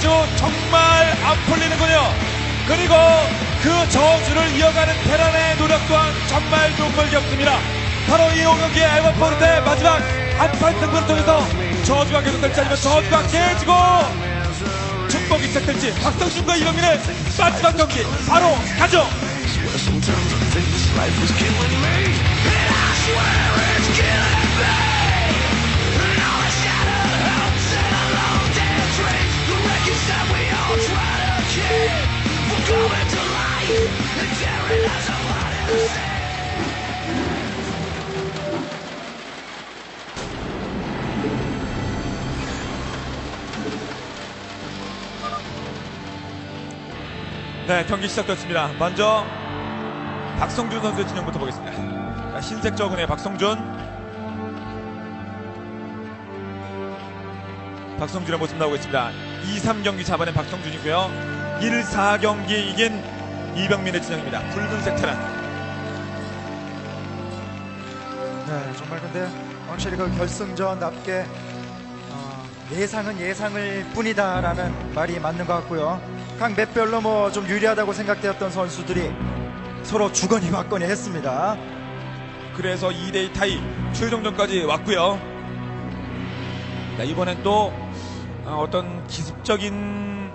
저주 정말 안 풀리는군요. 그리고 그 저주를 이어가는 테란의 노력 또한 정말 눈물 겹습니다. 바로 이 5경기의 에버포르트의 마지막 한판 승부를 통해서 저주가 계속될지 아니면 저주가 깨지고 축복이 시작될지 박성준과 이병민의 마지막 경기 바로 가죠. 네, 경기 시작됐습니다. 먼저 박성준 선수의 진영부터 보겠습니다. 자, 흰색 저근의 박성준. 박성준의 모습 나오고 있습니다. 2, 3경기 잡아낸 박성준이고요. 1, 4경기 이긴 이병민의 진영입니다. 붉은색 테란. 네, 정말 근데 확실히 그 결승전답게 어, 예상은 예상을 뿐이다라는 말이 맞는 것 같고요. 각 맵별로 뭐 좀 유리하다고 생각되었던 선수들이 서로 주거니 받거니 했습니다. 그래서 2대2 타이 최종전까지 왔고요. 자, 이번엔 또 어, 어떤 기습적인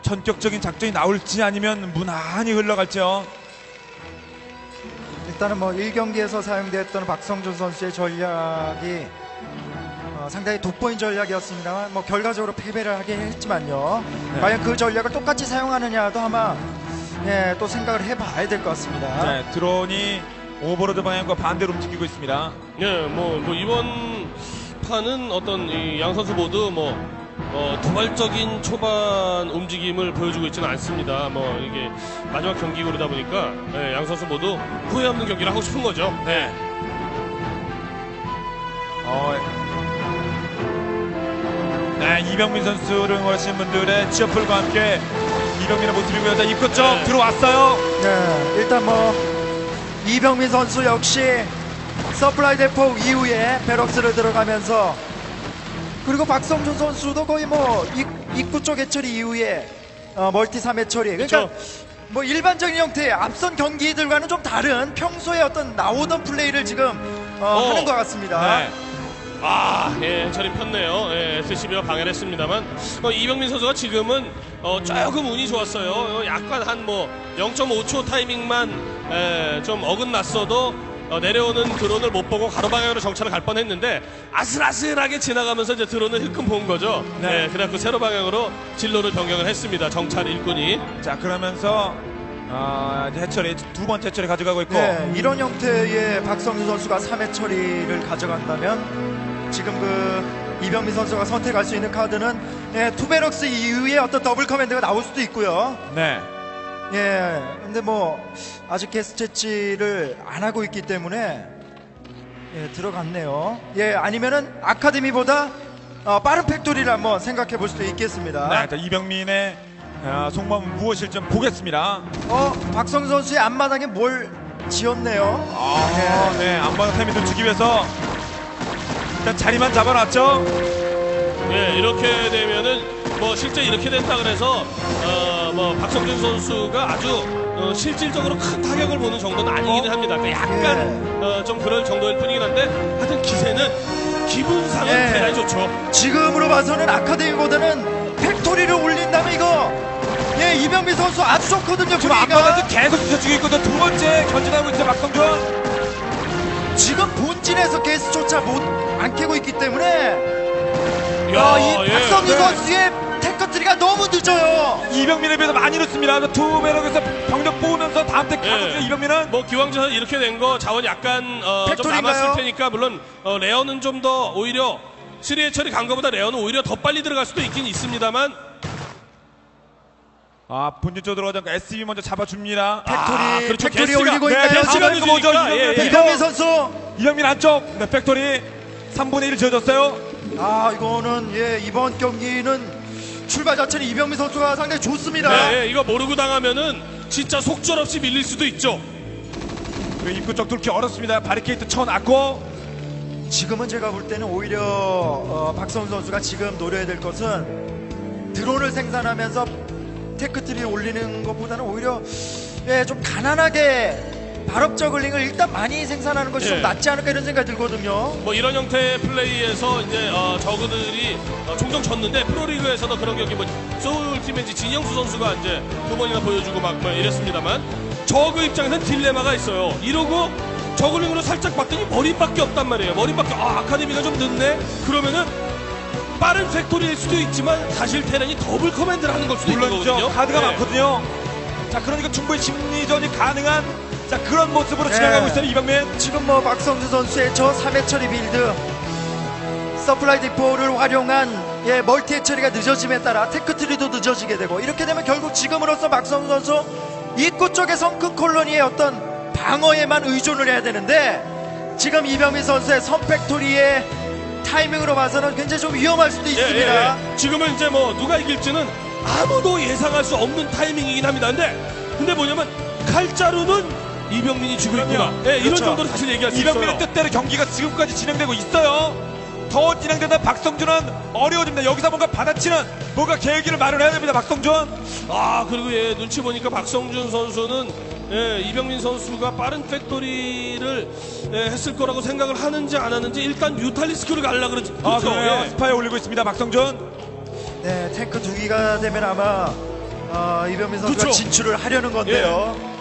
전격적인 작전이 나올지 아니면 무난히 흘러갈지요. 일단은 뭐 1경기에서 사용됐던 박성준 선수의 전략이 어, 상당히 돋보인 전략이었습니다만 뭐 결과적으로 패배를 하긴 했지만요. 네. 과연 그 전략을 똑같이 사용하느냐도 아마 예, 또 생각을 해봐야 될 것 같습니다. 네, 드론이 overlord 방향과 반대로 움직이고 있습니다. 예, 뭐, 뭐 이번 판은 어떤 양 선수 모두 뭐 어, 도발적인 초반 움직임을 보여주고 있지는 않습니다. 뭐 이게 마지막 경기 그러다 보니까 예, 양 선수 모두 후회 없는 경기를 하고 싶은 거죠. 네. 어, 네, 이병민 선수를 응원하시는 분들의 치어풀과 함께 이병민의 모습이고요. 자, 입구 쪽 네. 들어왔어요. 네, 일단 뭐 이병민 선수 역시 supply depot 이후에 barracks를 들어가면서 그리고 박성준 선수도 거의 뭐 입, 입구 쪽 hatchery 이후에 어, 멀티 3 hatchery 그러니까 그쵸. 뭐 일반적인 형태의 앞선 경기들과는 좀 다른 평소에 어떤 나오던 플레이를 지금 어, 어, 하는 것 같습니다. 네. 아, 예, 처리 폈네요. 예, SCB가 방해를 했습니다만, 어, 이병민 선수가 지금은, 어, 조금 운이 좋았어요. 어, 약간 한 뭐, 0.5초 타이밍만, 예, 좀 어긋났어도, 어, 내려오는 드론을 못 보고 가로방향으로 정찰을 갈 뻔 했는데, 아슬아슬하게 지나가면서 이제 드론을 힐끔 본 거죠. 네. 예, 그래갖고 세로 방향으로 진로를 변경을 했습니다. 정찰 일꾼이. 자, 그러면서 아, 이제 hatchery 두 번째 hatchery 가져가고 있고 네, 이런 형태의 박성준 선수가 3 hatchery를 가져간다면 지금 그 이병민 선수가 선택할 수 있는 카드는 예, two barracks 이후에 어떤 double command가 나올 수도 있고요. 네. 예, 근데 뭐 아직 가스 채취를 안 하고 있기 때문에 예, 들어갔네요. 예, 아니면은 아카데미보다 어, 빠른 factory를 한번 생각해 볼 수도 있겠습니다. 네, 자, 이병민의 아, 속마음은 무엇일지 좀 보겠습니다. 어, 박성준 선수의 앞마당에 뭘 지었네요. 아, 네, 안방의 타이밍을 주기 위해서 일단 자리만 잡아놨죠. 예, 이렇게 되면은 뭐 실제 이렇게 된다 그래서 어 뭐 박성준 선수가 아주 어, 실질적으로 큰 타격을 보는 정도는 아니기는 어? 합니다. 그러니까 약간 어, 좀 그럴 정도일 뿐이긴 한데 하여튼 기세는 기분상은 예. 대단히 좋죠. 지금으로 봐서는 아카데미보다는 factory를 올린다면 이거 예 이병민 선수 아주 좋거든요 지금 분위기가 안방한테 계속 뒤쳐주고 있거든. 두 번째 견제하고 있죠, 박성준. 지금 본진에서 가스조차 못 안 캐고 있기 때문에 야, 아, 이 예. 박성준 네. 선수의 tech tree가 너무 늦어요 이병민에 비해서 많이 늦습니다. two barracks에서 병력 뽑으면서 다음 tech 가거든요, 예. 이병민은. 뭐 기왕져서 이렇게 된 거 자원 약간 어, 좀? 남았을 테니까 물론 어, lair는 좀 더 오히려 3 hatchery 간 거보다 lair는 오히려 더 빨리 들어갈 수도 있긴 있습니다만 아, 들어가지 않고 SCV 먼저 잡아줍니다. factory 아, 그렇죠. factory 가스가- 올리고 네, 있나요 지금 이거 뭐죠? 예, 예. 이병민 선수 이병민 안쪽, 네, factory 3분의 1 지어졌어요. 아 이거는 예 이번 경기는 출발 자체는 이병민 선수가 상당히 좋습니다 네, 이거 모르고 당하면은 진짜 속절없이 밀릴 수도 있죠. 그 입구 쪽 뚫기 어렵습니다. 바리케이트 쳐놨고 지금은 제가 볼 때는 오히려 어, 박성준 선수가 지금 노려야 될 것은 드론을 생산하면서 tech tree 올리는 것보다는 오히려 예, 좀 가난하게 발업 zergling을 일단 많이 생산하는 것이 예. 좀 낫지 않을까 이런 생각이 들거든요. 뭐 이런 형태의 플레이에서 이제 어, 저그들이 어, 종종 졌는데 프로리그에서도 그런 경기 뭐 소울팀인지 진영수 선수가 이제 두 번이나 보여주고 막 뭐 이랬습니다만 저그 입장에서는 딜레마가 있어요. 이러고 zergling으로 살짝 봤더니 marine밖에 없단 말이에요. marine밖에 아 아카데미가 좀 늦네. 그러면은 빠른 factory일 수도 있지만 사실 테란이 double command를 하는 걸 수도 물론이죠. 있거든요. 카드가 네. 많거든요. 자, 그러니까 충분히 심리전이 가능한 자 그런 모습으로 네. 지나가고 있어요 이병민. 지금 뭐 박성준 선수의 저 3 hatchery build supply depot를 활용한 예, multi hatchery가 늦어짐에 따라 tech tree도 늦어지게 되고 이렇게 되면 결국 지금으로서 박성준 선수 입구 쪽의 성큰 콜로니의 어떤 방어에만 의존을 해야 되는데 지금 이병민 선수의 선팩토리의 타이밍으로 봐서는 굉장히 좀 위험할 수도 예, 있습니다. 예, 예. 지금은 이제 뭐 누가 이길지는 아무도 예상할 수 없는 타이밍이긴 합니다. 근데 근데 뭐냐면 칼자루는 이병민이 쥐고 있구나. 그럼요. 예, 이런 그렇죠. 정도로 사실 얘기할 수 이병민의 있어요. 뜻대로 경기가 지금까지 진행되고 있어요. 더 진행된다 박성준은 어려워집니다. 여기서 뭔가 받아치는 뭔가 계기를 마련해야 됩니다. 박성준. 아 그리고 예 눈치 보니까 박성준 선수는 예, 이병민 선수가 빠른 factory를 예, 했을 거라고 생각을 하는지 안 하는지 일단 mutalisk를 갈라 그러지. 아, 그렇죠. 그래요. 예. spire 올리고 있습니다. 박성준. 네, 탱크 두 기가 되면 아마 어, 이병민 선수가 그렇죠. 진출을 하려는 건데요.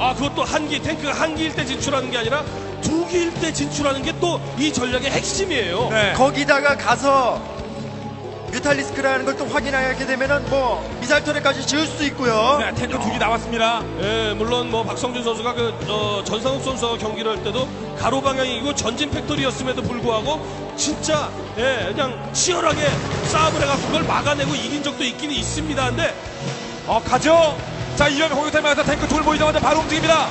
아 그것도 한기 탱크가 한기일 때 진출하는 게 아니라 두 기일 때 진출하는 게 또 이 전략의 핵심이에요. 네. 거기다가 가서 mutalisk라는 걸 또 확인하게 되면은 뭐 미사일 turret까지 지을 수 있고요. 네, 탱크 두 개 나왔습니다. 예, 물론 뭐 박성준 선수가 그 어, 전상욱 선수와 경기를 할 때도 가로 방향이고 전진 factory였음에도 불구하고 진짜 예, 그냥 치열하게 싸움을 해갖고 그걸 막아내고 이긴 적도 있기는 있습니다. 근데 어, 가죠. 자, 이병민 공격타임에서 탱크 둘 보이자마자 바로 움직입니다.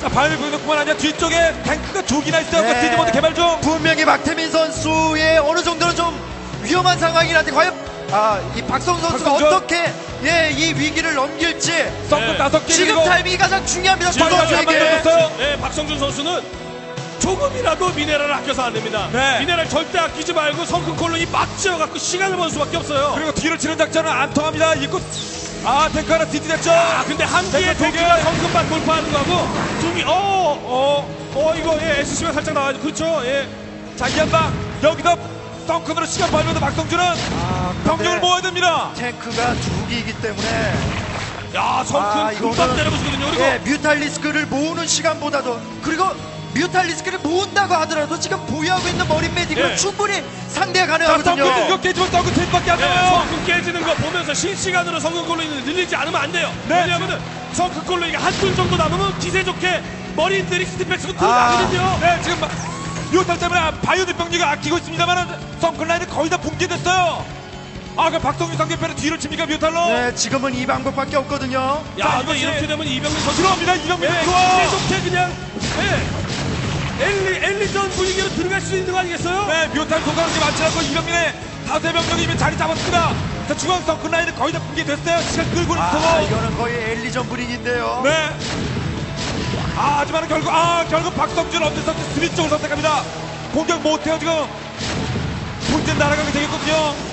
자, 바람이 보이는 뿐만 아니라 뒤쪽에 탱크가 두 개나 있어요. 네. 그 siege mode 개발 중. 분명히 박태민 선수의 어느 정도는 좀 위험한 상황이긴 한데 과연 아, 이 박성 선수가 박성준. 어떻게 예, 이 위기를 넘길지 썬크 네. 다섯 개 지금 타이밍이 가장 중요합니다. 두 지금 선수에게. 던졌어요. 예, 박성준 선수는 조금이라도 미네랄을 아껴서 안 됩니다. 네. 미네랄 절대 아끼지 말고 성큰 콜론이 막 지어갖고 시간을 버는 수밖에 없어요. 그리고 뒤를 치는 작전은 안 통합니다. 입구. 아, 탱크 하나 뒤집혔죠. 아 근데 한 개. 도끼가 성큼만 돌파하는 거하고 두기 어, 어, 어 이거 예, SC가 살짝 나와요. 그렇죠. 예. 자, 이 한방. 여기서 덩크으로 시간 벌면서 박성준은 아, 병력을 모아야 됩니다. 탱크가 두 기이기 때문에 야 성큼 아, 금방 이거는 때려부시거든요. 그리고 예, 뮤탈리스크를 모으는 시간보다도 그리고 뮤탈리스크를 모은다고 하더라도 지금 보유하고 있는 머린 메딕으로 예. 충분히 상대가 자, 가능하거든요. 덩크 이거 깨지면 덩크 셋밖에 안 예, 나와요. 성큼 깨지는 거 보면서 실시간으로 성큼 콜로이는 늘리지 않으면 안 돼요. 네. 왜냐하면은 sunken colony가 한 tur 정도 남으면 기세 좋게 marine들이 stim pack 쓰고 아. 들어가거든요. 네, 지금 mutal 때문에 바이오드 병력이 아끼고 있습니다만 sunken line이 거의 다 붕괴됐어요. 아, 그 박성준 상대편에 뒤를 칩니까 mutal로? 네, 지금은 이 방법밖에 없거든요. 야, 자, 이거 이렇게 되면 이병민 선수 들어옵니다. 이병민 예, 들어와. 기세 좋게 그냥 예. 엘리 엘리전 분위기로 들어갈 수 있는 거 아니겠어요? 네, mutal 공간이 많지 않고 이병민의 다수 병력이 이미 자리 잡았습니다. 자, 중앙 썬클라인은 거의 다 붕괴됐어요. 시간 끌고 아, 있고. 이거는 거의 엘리전 분위기인데요. 네. 아, 하지만 결국, 아, 결국 박성준 어디서 스리 쪽을 선택합니다. 공격 못해요, 지금. 본진 날아가게 되겠거든요.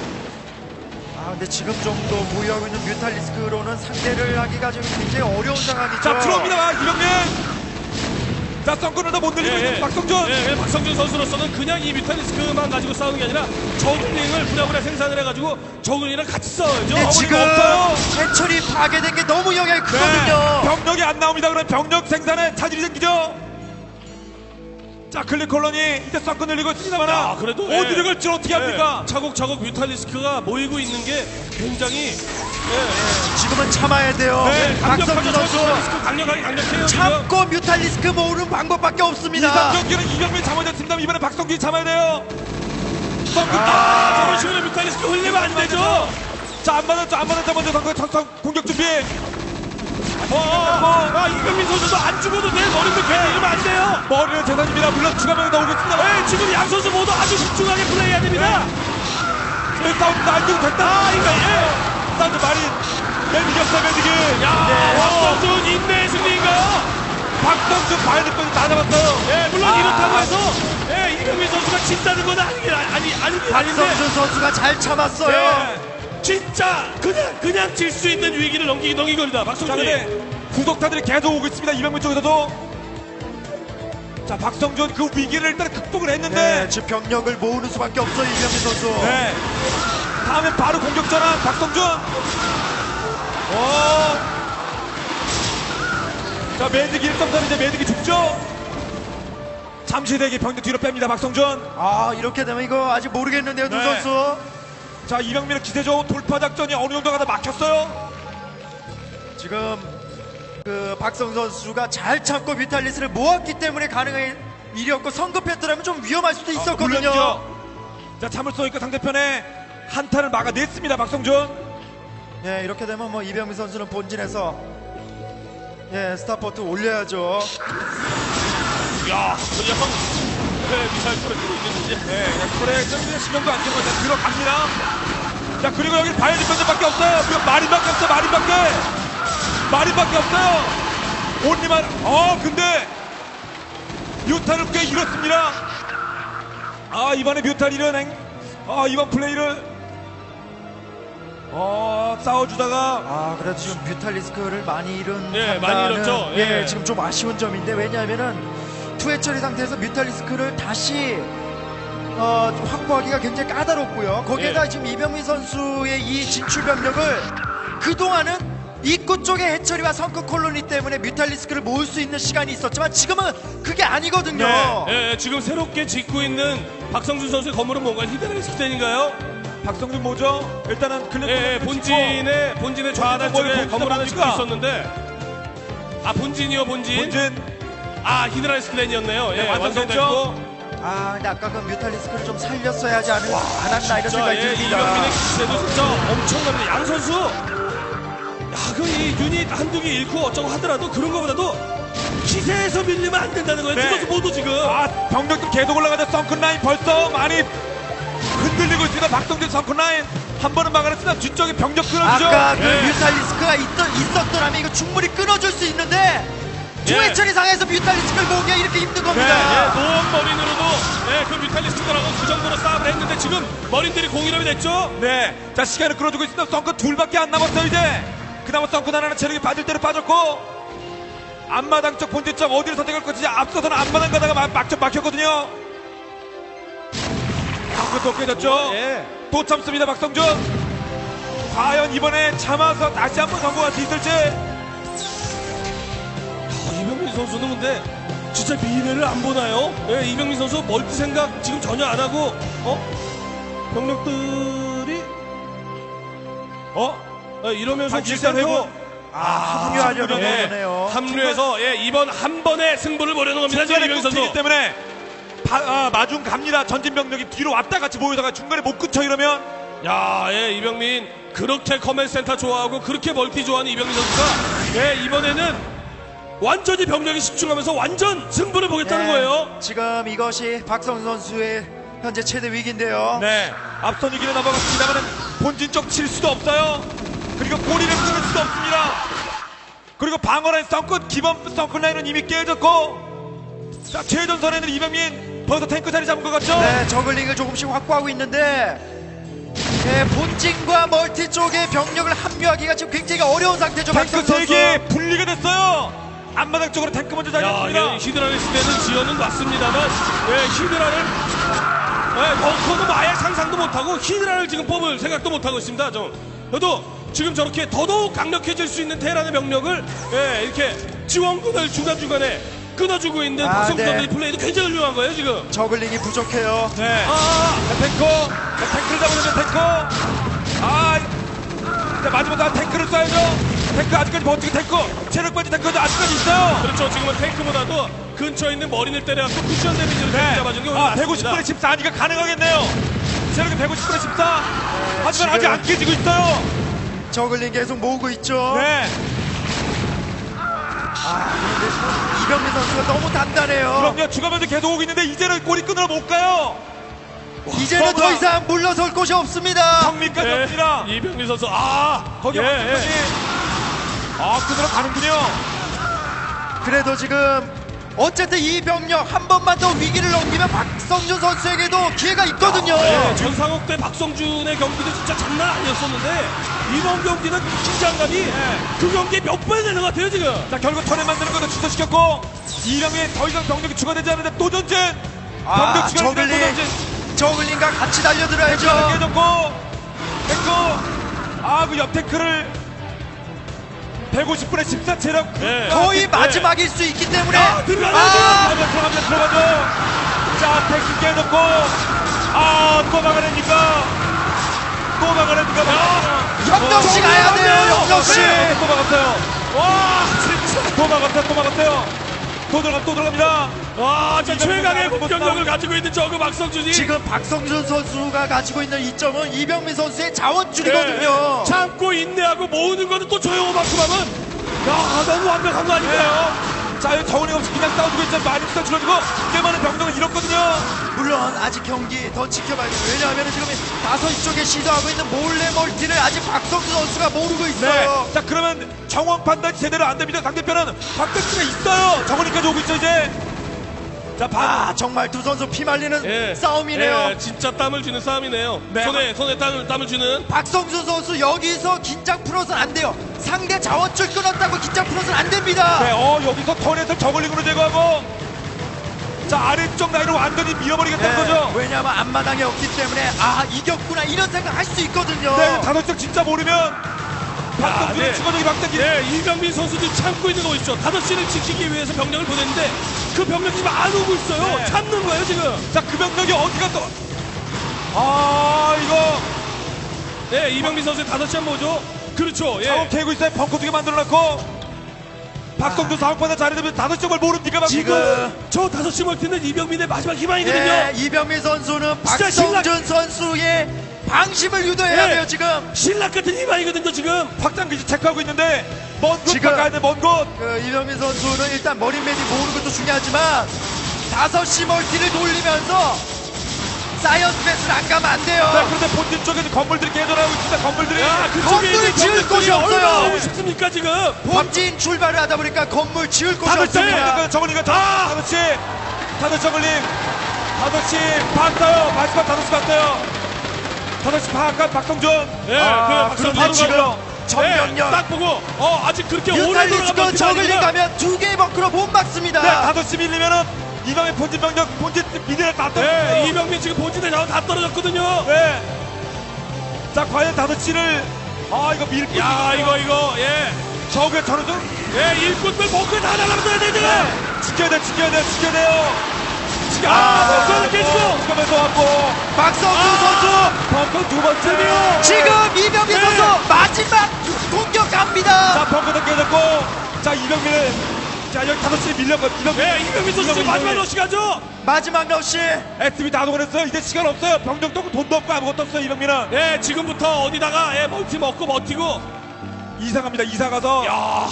아, 근데 지금 정도 보유하고 있는 뮤탈리스크로는 상대를 하기가 지금 굉장히 어려운 상황이죠. 자, 들어옵니다, 이병민. 자, 썬크는 더못 늘리고 있는 박성준. 예, 예, 박성준 선수로서는 그냥 이 뮤탈리스크만 가지고 싸우는 게 아니라 저글링을 부랴부랴 생산을 해가지고 저글링이랑 같이 싸워야죠. 근데 어머니가 지금 없어요. 해철이 파괴된 게 너무 영향이 네, 크거든요. 병력이 안 나옵니다. 그럼 병력 생산에 차질이 생기죠. 자, 클릭 콜론이 이제 썬크 늘리고 있습니다만. 야, 그래도 어디를 예. 갈지 어떻게 합니까? 예, 차곡차곡 뮤탈리스크가 모이고 있는 게 굉장히 예, 지금은 참아야 돼요. 네, 예, 박성준 강력하죠. 선수 뮤탈리스크 강력하게 강력해요. 지금. 참고 뮤탈리스크 모으는 방법밖에 없습니다. 이상 경기는 이병민 참아졌습니다. 이번에 박성준이 참아야 돼요. 썬크 아, 저런 식으로 뮤탈리스크 흘리면 안 되죠. 자, 안 맞았죠, 안 맞았죠. 먼저 덩크, 덩크 공격 준비. 어, 어, 어, 아, 이병민 선수도 안 죽어도 돼. 머리도 괜히 이러면 안. 머리는 재산입니다. 물론 추가명이 나오고 있습니다. 예, 지금 양 선수 모두 아주 집중하게 플레이해야 됩니다. 네, 싸움 날뛰고 됐다. 아, 이거 예. 싸움도 말이 매직이 없어, 매직이. 야, 박성준 인내의 승리인가요? 박성준 바이든까지 다 잡았어요. 예, 물론 아, 이렇다고 아, 해서 예, 이병민 선수가 진다는 건 아니긴 아니 아닌데 박성준 선수가 잘 참았어요. 네. 진짜 그냥 그냥 질 수 있는 위기를 넘기기 넘기거리다 자, 박성준이. 구속타들이 계속 오고 있습니다. 이병민 쪽에서도. 자, 박성준 그 위기를 일단 극복을 했는데. 네, 지금 병력을 모으는 수밖에 없어요 이병민 선수. 네. 다음엔 바로 공격 전환 박성준. 오. 자 매직이 1.3 이제 매직이 죽죠. 잠시 대기 병력 뒤로 뺍니다 박성준. 아 이렇게 되면 이거 아직 모르겠는데요 눈 네. 선수. 자 이병민의 기세 좋은 돌파 작전이 어느 정도 가 다 막혔어요. 지금 그 박성 선수가 잘 참고 뮤탈리스를 모았기 때문에 가능한 일이었고 성급했더라면 좀 위험할 수도 있었거든요. 물론이죠. 자 참을 수 있고 상대편에 한타를 막아냈습니다 박성준. 예, 이렇게 되면 뭐 이병민 선수는 본진에서 예 스타포트 올려야죠. 야, 그냥 네, 미사일 뿌리고 있는지. 네, 그래 좀 신경도 안 쓰고 일단 들어갑니다. 자 그리고 여기 바이든 편들밖에 없어요. 마린밖에 없어 마린밖에. 마린밖에 없어요. 온리만. 어 근데 뮤타를 꽤 잃었습니다. 아 이번에 뮤탈 이런 행. 아 이번 플레이를 어 싸워주다가 아 그래도 지금 뮤탈리스크를 많이 잃은 예, 많이 판단은, 잃었죠. 예, 예. 지금 좀 아쉬운 점인데 왜냐하면은 투회 처리 상태에서 뮤탈리스크를 다시 어, 좀 확보하기가 굉장히 까다롭고요. 거기에다 예. 지금 이병민 선수의 이 진출 병력을 그동안은 입구 쪽의 해처리와 성크 콜로니 때문에 뮤탈리스크를 모을 수 있는 시간이 있었지만 지금은 그게 아니거든요. 네. 예, 예, 지금 새롭게 짓고 있는 박성준 선수의 건물은 뭔가 히드라리 스텐인가요? 박성준 뭐죠? 일단은 클릭 예, 예, 본진의 본진의 좌하단 뭘 쪽에 건물 하나 짓고? 있었는데 아 본진이요 본진. 본진 아 히드라리 스텐이었네요. 예, 네, 완성됐고. 완성됐죠? 아 근데 아까 그 뮤탈리스크를 좀 살렸어야 하지 않, 않았나 이런 자, 생각이 예, 듭니다. 이병민의 기세도 진짜 엄청납니다. 양 선수. 야, 그이 유닛 한두 개 잃고 어쩌고 하더라도 그런 거보다도 기세에서 밀리면 안 된다는 거예요. 네. 두 선수 모두 지금. 아 병력도 계속 올라가자 sunken line 벌써 많이 흔들리고 있습니다 박성준 sunken line 한 번은 막아냈으나 뒤쪽에 병력 끊어주죠 아까 그 예. mutalisk가 있던, 있었더라면 이거 충분히 끊어줄 수 있는데 two hat 예. chery 상에서 mutalisk를 모으기가 이렇게 힘든 예, 겁니다. 노원 marine으로도 예, 그 mutalisk들하고 그 정도로 싸움을 했는데 지금 marine들이 공일업이 됐죠? 네, 자 시간을 끌어주고 있습니다 sunken 둘밖에 안 남았어요 이제 그나마 하나는 체력이 빠질 대로 빠졌고 앞마당 쪽쪽 어디를 선택할 것인지 앞서서는 앞마당 가다가 막, 막, 막혔거든요 한번더 깨졌죠 예. 또 참습니다 박성준 과연 이번에 참아서 다시 한번 성공할 수 있을지 아, 이병민 선수는 근데 진짜 미래를 안 보나요? 예, 이병민 선수 멀티 생각 지금 전혀 안 하고 어? 병력들이 어? 예, 이러면서 아, 일단 회복 아, 합류하려는 예. 거네요. 합류해서 예, 이번 한 번에 승부를 보려는 겁니다. 중간에 이병민 끊기기 선수. 때문에 바- 아, 마중 갑니다. 전진 병력이 뒤로 왔다 같이 모이다가 중간에 못 끊쳐 이러면 야, 예, 이병민 그렇게 command center 좋아하고 그렇게 multi 좋아하는 이병민 선수가 예, 이번에는 완전히 병력에 집중하면서 완전 승부를 보겠다는 네, 거예요. 지금 이것이 박성준 선수의 현재 최대 위기인데요. 네 앞선 위기를 넘어갔습니다만 본진 쪽칠 수도 없어요. 그리고 꼬리를 끊을 수도 없습니다. 그리고 방어라인 썬끝 기본 썬끝 라인은 이미 깨졌고 자 최전선에는 이병민 벌써 탱크 자리 잡은 것 같죠? 네, 저글링을 조금씩 확보하고 있는데 네, 본진과 멀티 쪽의 병력을 합류하기가 지금 굉장히 어려운 상태죠. 탱크. 3개 분리가 됐어요. 앞마당 쪽으로 탱크 먼저 야, 자리했습니다. 예, 히드라를 쓰는 지연은 왔습니다만 예, 히드라를 예, 벙커도 뭐 아예 상상도 못하고 히드라를 지금 뽑을 생각도 못하고 있습니다. 좀. 그래도 지금 저렇게 더더욱 강력해질 수 있는 테란의 병력을 예, 이렇게 지원군을 중간중간에 끊어주고 있는 아, 박성수 네. 선수의 플레이도 굉장히 훌륭한 거예요, 지금. 저글링이 부족해요. 네. 아, 자, 탱커. 자, 탱크를 잡으려면 탱커. 아. 자, 마지막에 탱크를 쏴야죠. 탱크 아직까지 버티고 탱커. 체력 빠진 탱커도 아직까지 있어요. 그렇죠. 지금은 탱크보다도 근처에 있는 머리를 때려갖고 쿠션 데미지를 네. 잡아주는 게 아, 훨씬 150분에 14니까 가능하겠네요. 체력이 150분에 14. 하지만 아직 안 깨지고 있어요. 저글링 계속 모으고 있죠. 네. 아, 이병민 선수가 너무 단단해요. 그럼요. 추가면도 계속 오고 있는데 이제는 꼬리 끊으러 못 가요. 이제는 더 이상 물러설 곳이 없습니다. 성민까지 네. 없습니다. 이병민 선수, 아, 거기 예, 예. 아, 끊으러 가는군요. 그래도 지금 어쨌든 이 병력 한 번만 더 위기를 넘기면 박성준 선수에게도 기회가 있거든요. 예, 전상욱 대 박성준의 경기도 진짜 장난 아니었었는데 이번 경기는 긴장감이 그 경기에 몇배 되는 것 같아요 지금. 자, 결국 턴에 만드는 것도 취소시켰고, 이병민 더 이상 병력이 추가되지 않는데 또 전진! 병력 아, 추가되면 또 저글링, 전진! 저글링과 같이 달려들어야죠. 깨졌고, 탱크! 아, 그 옆 탱크를 150분에 14체력. 예. 거의 마지막일 수 있기 때문에 아, 들어가요, 아, 들어가죠, 들어가죠, 들어가죠. 자, 탱크 깨졌고, 아, 또 막아냅니까? 또 막아냅니까? 현덕 씨 가야 돼요, 현덕 씨. 네, 또 막았어요. 와, 진짜. 또 막았어요, 또 막았어요. 또 들어가, 또 들어갑니다. 와, 진짜 최강의 공격력을. 가지고 있는 저그 박성준이 지금 박성준 선수가 가지고 있는 이점은 이병민 선수의 자원줄이거든요. 예, 참고 인내하고 모으는 거는 또 조용만큼하면 야 너무 완벽한 거 아닌가요? 자, 여기 더운이 없이 그냥 싸워주고 있잖아. 많이 숫자 줄어들고, 꽤 많은 병력을 잃었거든요. 물론 아직 경기 더 지켜봐야 돼요. 왜냐하면 지금 다섯 쪽에 시도하고 있는 몰래 멀티를 아직 박성준 선수가 모르고 네. 있어요. 자, 그러면 정원 판단이 제대로 안 됩니다. 상대편은 박대수가 있어요. 정원이까지 오고 있죠, 이제. 자, 반. 아 정말 두 선수 피 말리는 예. 싸움이네요. 예, 진짜 땀을 주는 싸움이네요. 네. 손에 손에 땀을 땀을 주는. 박성준 선수 여기서 긴장 풀어서는 안 돼요. 상대 자원줄 끊었다고 긴장 풀어서는 안 됩니다. 네, 어, 여기서 턴에서 저글링으로 제거하고. 자, 아래쪽 라인을 완전히 밀어버리겠다는 네, 거죠. 왜냐하면 앞마당에 없기 때문에 아 이겼구나 이런 생각 할 수 있거든요. 네, 다섯 점 진짜 모르면. 박성준의 네. 추가적인 박대기. 예, 이병민 선수도 참고 있는 거 있죠. 다섯 시를 지키기 위해서 병력을 보냈는데 그 병력이 지금 안 오고 있어요. 네. 참는 거예요 지금. 자, 그 병력이 어디가 또. 아, 이거. 예, 이병민 선수의 다섯 시 한번 보죠. 그렇죠. 예. 캐고 있어요. 벙커 두개 만들어 놓고. 박성준 사업보다 잘해주면 다섯 점을 모릅니까? 지금 저 다섯 시 multi는 이병민의 마지막 희망이거든요. 네, 이병민 선수는 진짜 박성준 선수의 방심을 유도해야 네. 돼요 지금. 신락 같은 희망이거든요 지금. 확장 기지 체크하고 있는데 먼곳 지금- 가야 돼, 먼 곳. 그 이병민 선수는 일단 marine medic 모으는 것도 중요하지만 5시 multi를 돌리면서 사이언스 패스를 안 가면 안 돼요. 자, 그런데 본진 쪽에도 건물들이 개돌하고 있습니다. 건물들이. 야, 그쪽에 건물 있는 지을 건물들이 곳이 없어요. 얼마나 오고 싶습니까 지금? 본진 출발을 하다 보니까 건물 지을 곳이 다섯 점 없습니다. 건물들 저글링가 다 다섯 시 다섯 저글링 다섯 시 봤어요. 마지막 다섯 시 봤어요. 다섯 시 파악한 박성준. 예, 아, 그 박성준 그런데 지금 바로 전병력 예, 딱 보고 어 아직 그렇게 오래 돌아가면 저글링 가면 두 개의 벙커로 못 막습니다. 네, 다섯 시 밀리면은 이강의 본진 병력 본진 미네랄 다 떨어져요. 네, 이병민 지금 본진에 자원 다 떨어졌거든요. 네. 자, 과연 다섯 시를 아 이거 밀고 야, 이거 이거 예, 저게 저는 좀 예, 일꾼들 벙커에 다 날아가야 돼 지금. 지켜야 돼, 지켜야 돼, 지켜야 돼요. 아, 벙커를 깨지고. 지켜면서 왔고 박성준 선수 벙커 두 번째요. 지금 이병민 네. 선수 마지막 공격 갑니다. 자, 벙커도 깨졌고, 자, 이병민을, 자, 여기 다섯 시에 밀렸거든. 이병민. 예, 이병민 선수 마지막 러시 가죠. 마지막 러시 SB 다 동원했어요. 이제 시간 없어요. 병력도 없고 돈도 없고 아무것도 없어요, 이병민은. 예, 지금부터 어디다가 예, 멀티 먹고 버티고. 이상합니다. 이사 가서. 야,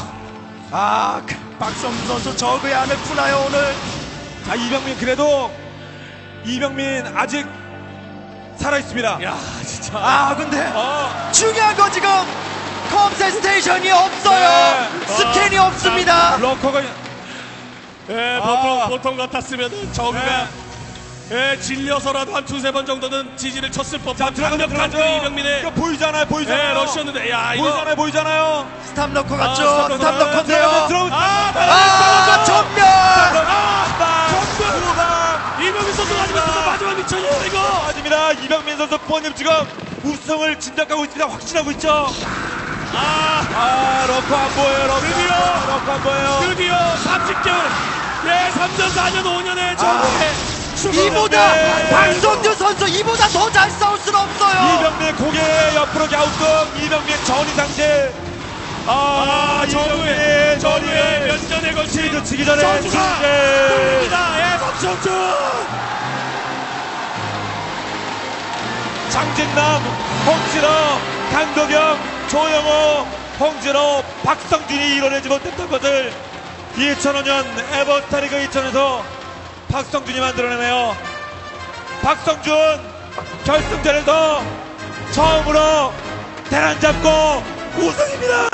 아그 박성준 선수 저그의 안을 푸나요 오늘 자, 이병민 그래도, 이병민 아직 살아있습니다. 야, 진짜. 아 근데 어, 중요한 거 지금 컴셋 스테이션이 없어요 네. 스캔이 아, 없습니다 러커가, 예, 보통 아. 보통 같았으면 저그가 예, 질려서라도 한 두세 번 정도는 지지를 쳤을 법한 강력한. 그 이병민의 이거 보이잖아요, 예, 보이잖아요. 러시였는데 야, 이거 보이잖아요, 보이잖아요. 스탑 넣고 아, 갔죠 스탑 스탑 넣고 넣고인데요 들어오고, 아, 아 전면 아, 전면! 선수 마지막 미쳐요 이거. 아닙니다. 이병민 선수 본님 지금 우승을 진작하고 있습니다. 확신하고 있죠. 아, 아, 러커 안 보여요, 러커. 드디어! 러커 안 보여요. 드디어 30개월, 예, 3년 4년 5년의 저그의 추가로 이보다 네. 박성준 선수 이보다 더 잘 싸울 수는 없어요 이병민 고개 옆으로 갸우뚱. 이병민 전이상제. 아, 아, 저그의 이병민 전이. 몇 년에 걸친 치기 전에 선수가 승계. 뚫립니다. 예, 박성준. 장진남, 홍진호, 강도경, 조영호, 홍진호, 박성준이 이뤄내지 못했던 것을 2005년 에버스타리그 2000에서 박성준이 만들어내네요. 박성준 결승전에서 처음으로 대란 잡고 우승입니다.